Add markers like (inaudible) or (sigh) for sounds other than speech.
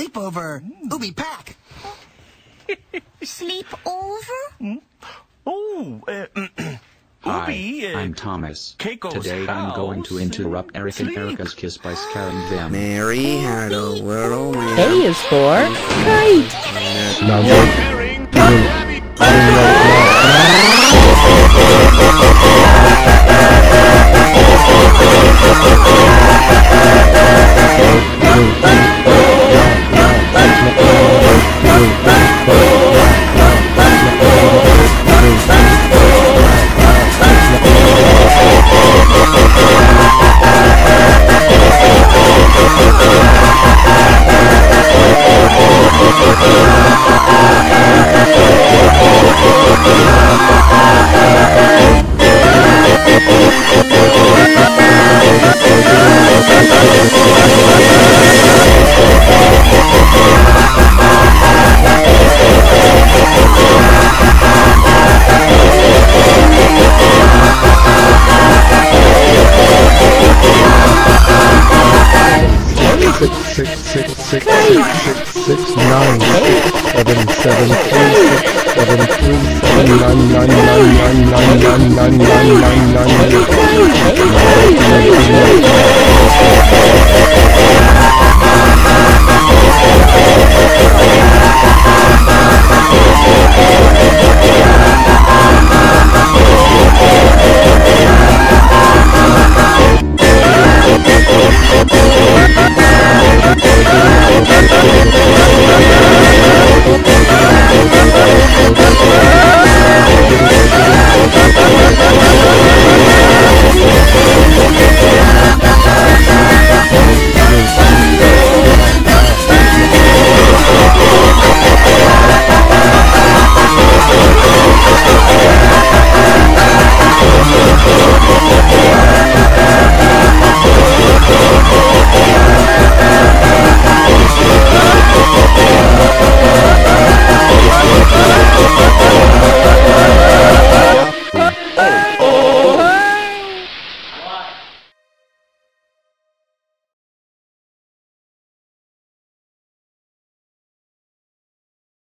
Sleepover. Ubi pack. (laughs) Sleep over? Oh, uh, (clears throat) Hi, uh, I'm Thomas. Keiko's Today I'm going to interrupt Eric and Erica's kiss by scaring them. Mary had a little man. K is for kite. Six six six six six six nine seven seven three six seven three seven nine nine nine nine nine nine nine nine nine nine